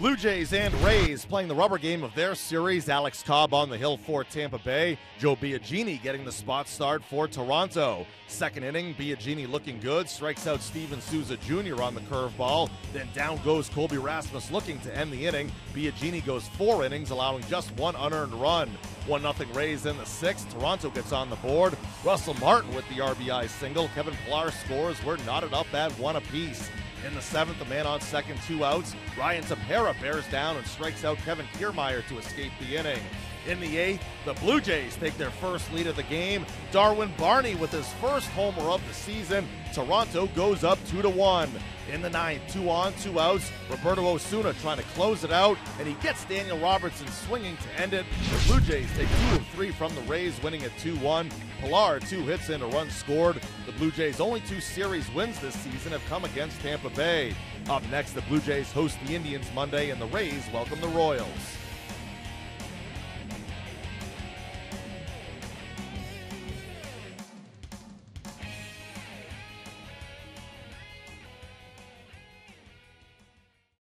Blue Jays and Rays playing the rubber game of their series. Alex Cobb on the hill for Tampa Bay. Joe Biagini getting the spot start for Toronto. Second inning, Biagini looking good. Strikes out Steven Souza Jr. on the curveball. Then down goes Colby Rasmus looking to end the inning. Biagini goes four innings, allowing just one unearned run. 1 0 Rays in the sixth. Toronto gets on the board. Russell Martin with the RBI single. Kevin Pillar scores. We're knotted up at one apiece. In the seventh, a man on second, two outs. Ryan Tepera bears down and strikes out Kevin Kiermaier to escape the inning. In the eighth, the Blue Jays take their first lead of the game. Darwin Barney with his first homer of the season. Toronto goes up two to one. In the ninth, two on, two outs. Roberto Osuna trying to close it out, and he gets Daniel Robertson swinging to end it. The Blue Jays take two of three from the Rays, winning at 2-1. Pillar, two hits and a run scored. The Blue Jays' only two series wins this season have come against Tampa Bay. Up next, the Blue Jays host the Indians Monday, and the Rays welcome the Royals.